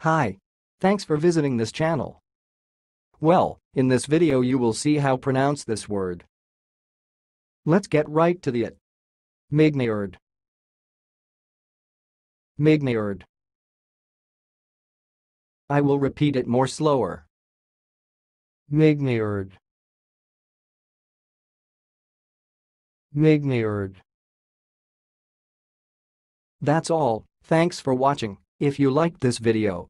Hi. Thanks for visiting this channel. Well, in this video you will see how pronounce this word. Let's get right to the it. Migniard. Migniard. I will repeat it more slower. Migniard. Migniard. That's all, thanks for watching. If you liked this video,